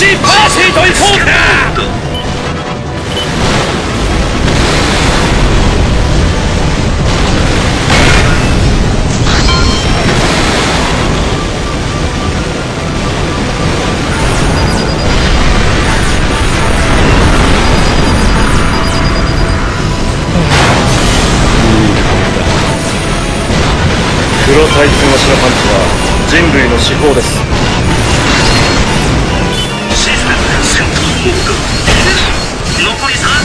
しパーシーと行こうかタイツのシラパンチは人類の至宝です。残り3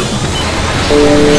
Oh.